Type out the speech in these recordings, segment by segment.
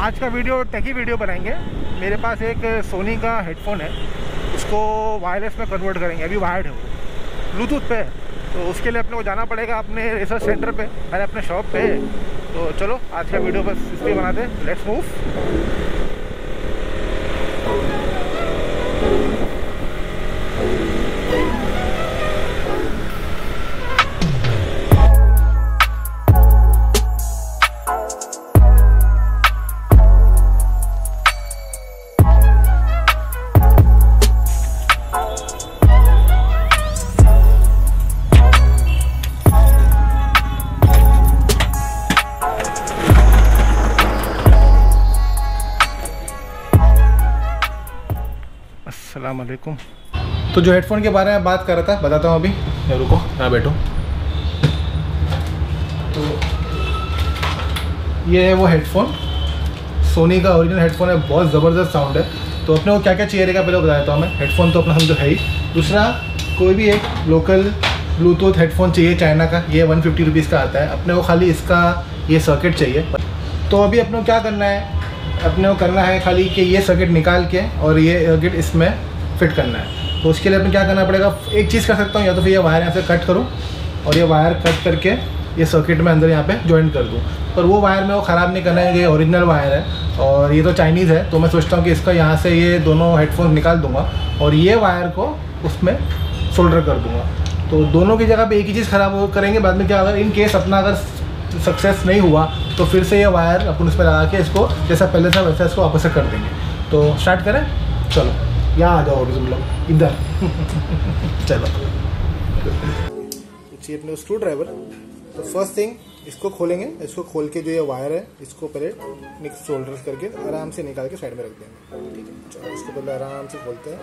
आज का वीडियो टेकी वीडियो बनाएँगे। मेरे पास एक सोनी का हेडफोन है। उसको वायरलेस में कन्वर्ट करेंगे। अभी वायर्ड है वो। ब्लूटूथ पे है। तो उसके लिए अपने को जाना पड़ेगा अपने रिसर्च सेंटर पे। अरे अपने शॉप पे तो चलो, आज का वीडियो बस इसलिए बनाते लेट्स मूव असलकुम तो जो हेडफोन के बारे में बात कर रहा था बताता हूँ अभी। रुको यहाँ बैठो। तो ये है वो हेडफोन सोनी का ओरिजिनल हेडफोन है बहुत ज़बरदस्त साउंड है। तो अपने को क्या क्या चाहिए रहेगा पहले बता देता हूँ मैं हेडफोन तो अपना समझो है ही। दूसरा कोई भी एक लोकल ब्लूटूथ हेडफोन चाहिए चाइना का ये वन फिफ्टी रुपीज़ का आता है। अपने को खाली इसका ये सर्किट चाहिए। तो अभी अपने को क्या करना है? अपने को करना है खाली कि ये सर्किट निकाल के और ये सर्किट इसमें फिट करना है। तो उसके लिए अपने क्या करना पड़ेगा? एक चीज़ कर सकता हूँ, या तो फिर ये वायर यहाँ से कट करूँ, और ये वायर कट करके ये सर्किट में अंदर यहाँ पे ज्वाइन कर दूँ। पर वो वायर में वो ख़राब नहीं करना है ये ओरिजिनल वायर है, और ये तो चाइनीज़ है तो मैं सोचता हूँ कि इसका यहाँ से ये दोनों हेडफोन निकाल दूँगा, और ये वायर को उसमें सोल्डर कर दूँगा। तो दोनों की जगह पे एक ही चीज़ ख़राब करेंगे, बाद में क्या अगर इन केस अपना अगर सक्सेस नहीं हुआ तो फिर से ये वायर अपन उस पर लगा के इसको, जैसा पहले था, वैसा इसको वापस कर देंगे। तो स्टार्ट करें? चलो। यहाँ आ जाओ तुम लोग इधर चलो चाहिए अपने स्क्रू ड्राइवर तो फ़र्स्ट थिंग इसको खोलेंगे, इसको खोल के जो ये वायर है, इसको पहले मिक्स शोल्डर करके आराम से निकाल के साइड में रख देंगे। ठीक है? इसको पहले आराम से खोलते हैं।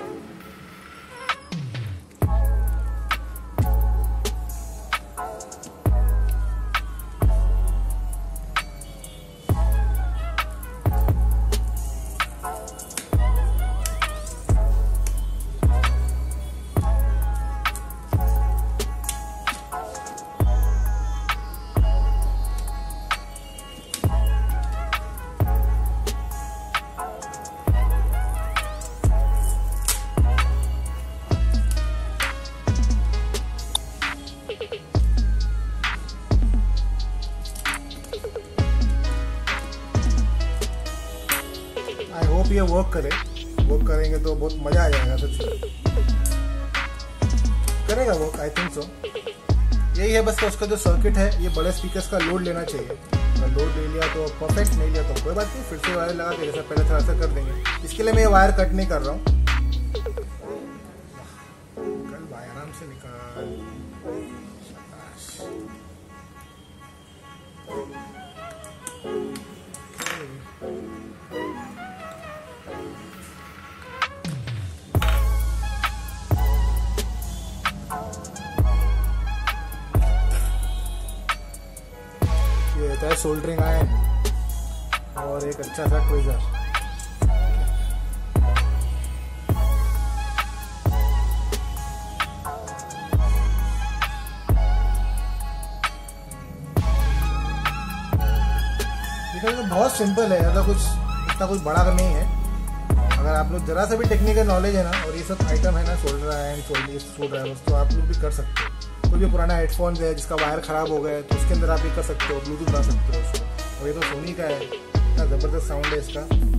होप ये वर्क करें। वर्क करेंगे तो बहुत मज़ा आ जाएगा सच करेगा वर्क आई थिंक सो यही है बस तो उसका जो सर्किट है, ये बड़े स्पीकर्स का लोड लेना चाहिए। अगर लोड ले लिया तो परफेक्ट नहीं लिया तो कोई बात नहीं, फिर से वायर लगा के जैसा पहले थोड़ा सा कर देंगे। इसके लिए मैं ये वायर कट नहीं कर रहा हूँ। सोल्डरिंग आयन और एक अच्छा सा ट्विजर तो बहुत सिंपल है ज़्यादा कुछ इतना कुछ बड़ा नहीं है। अगर आप लोग जरा सा भी टेक्निकल नॉलेज है ना, और ये सब आइटम है ना solder iron solder screw drivers तो आप लोग भी कर सकते हो। कोई भी पुराना हेडफोन है, जिसका वायर ख़राब हो गया है तो उसके अंदर आप ये कर सकते हो ब्लूटूथ ला सकते हो उसको। और ये तो सोनी का है। इतना ज़बरदस्त साउंड है इसका।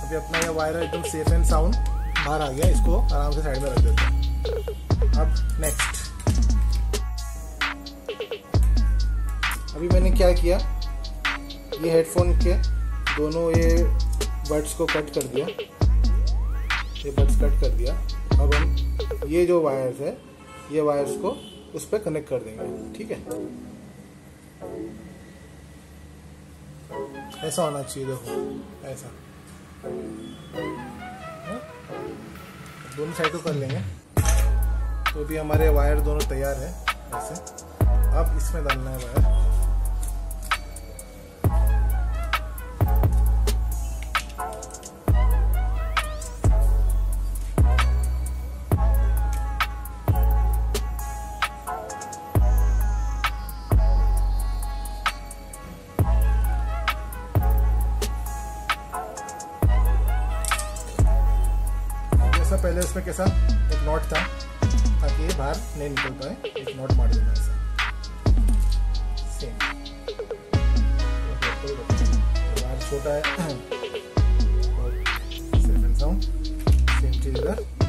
अभी अपना ये वायर एकदम सेफ़ एंड साउंड बाहर आ गया, इसको आराम से साइड में रख देते हैं। अब नेक्स्ट अभी मैंने क्या किया, ये हेडफोन के दोनों ये बर्ड्स को कट कर दिया। ये बर्ड्स कट कर दिया। अब हम ये जो वायर्स है, ये वायर्स को उस पर कनेक्ट कर देंगे, ठीक है? ऐसा होना चाहिए, देखो, ऐसा। दोनों साइड को कर लेंगे। तो भी हमारे वायर दोनों तैयार है, ऐसे। अब इसमें डालना है वायर जैसा पहले इसमें कैसा? एक नॉट था, ताकि ये बाहर नहीं निकल पाए। एक नॉट मार देना ऐसा। सेम छोटा है। साउंड सेम चीज़ इधर।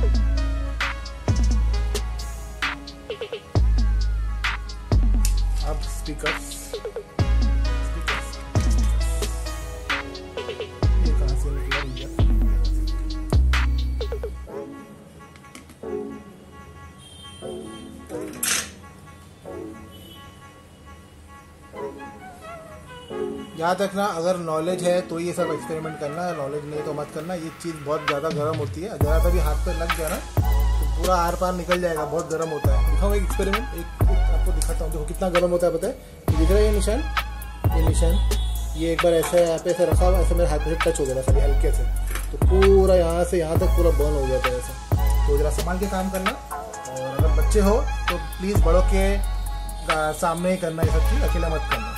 याद रखना अगर नॉलेज है तो ये सब एक्सपेरिमेंट करना है नॉलेज नहीं तो मत करना। ये चीज़ बहुत ज़्यादा गर्म होती है। सा भी हाथ पे लग गया ना तो पूरा आर पार निकल जाएगा बहुत गर्म होता है। दिखाओ एक एक्सपेरिमेंट एक, एक आपको दिखाता हूँ। देखो कितना गर्म होता है पता है? दिख रहा है ये निशान? ये निशान ये एक बार ऐसे यहाँ पे ऐसे रखा ऐसे मेरे हाथ में टच हो गया था हल्के से। तो पूरा यहाँ से यहाँ तक पूरा बर्न हो गया था ऐसे। तो ज़रा संभाल के काम करना। और अगर बच्चे हो तो प्लीज़ बड़ों के सामने ही करना ये सब चीज़ अकेला मत करना।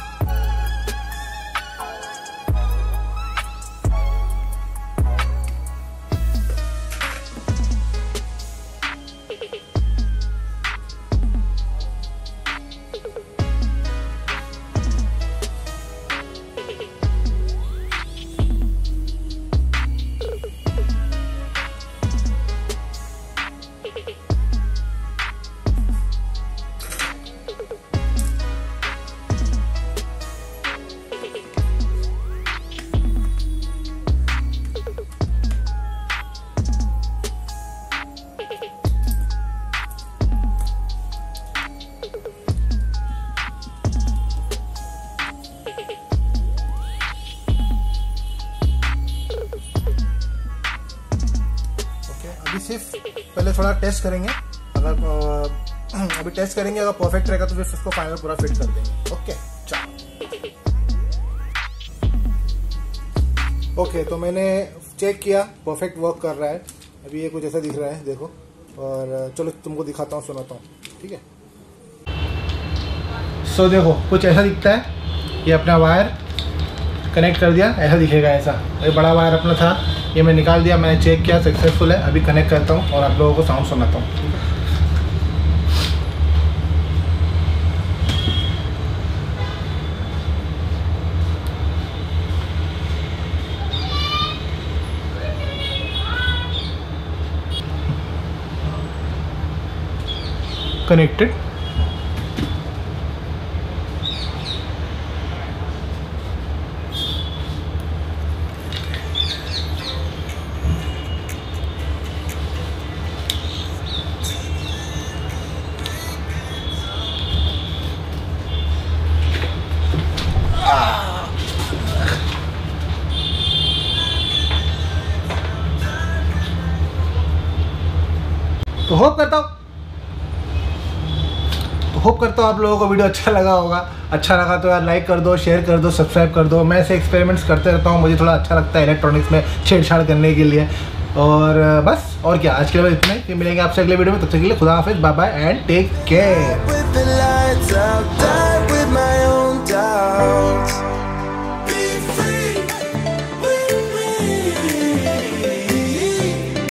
पहले थोड़ा टेस्ट करेंगे। अगर अभी टेस्ट करेंगे अगर परफेक्ट रहेगा तो फिर उसको फाइनल पूरा फिट कर देंगे। ओके चलो। ओके तो मैंने चेक किया परफेक्ट वर्क कर रहा है। अभी ये कुछ ऐसा दिख रहा है देखो। और चलो तुमको दिखाता हूँ सुनाता हूँ। ठीक है? सो so, देखो कुछ ऐसा दिखता है। ये अपना वायर कनेक्ट कर दिया ऐसा दिखेगा ऐसा। ये बड़ा वायर अपना था। ये मैं निकाल दिया, मैंने चेक किया सक्सेसफुल है। अभी कनेक्ट करता हूँ और आप लोगों को साउंड सुनाता हूँ। Connected? तो होप करता हूँ। तो होप करता हूँ आप लोगों को वीडियो अच्छा लगा होगा। अच्छा लगा तो यार लाइक कर दो शेयर कर दो सब्सक्राइब कर दो। मैं ऐसे एक्सपेरिमेंट्स करते रहता हूँ, मुझे थोड़ा अच्छा लगता है इलेक्ट्रॉनिक्स में छेड़छाड़ करने के लिए। और बस, और क्या? आज के लिए इतना ही। मिलेंगे आपसे अगले वीडियो में। तब तक के लिए खुदा हाफिज bye bye and take care